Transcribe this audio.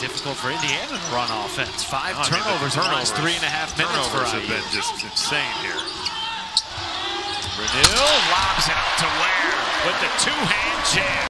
difficult for Indiana to run offense. Five I mean, turnovers in the turnovers- three and a half minutes for Turnovers have IU. been just insane here. Renew lobs it up to Ware with the two-hand jam.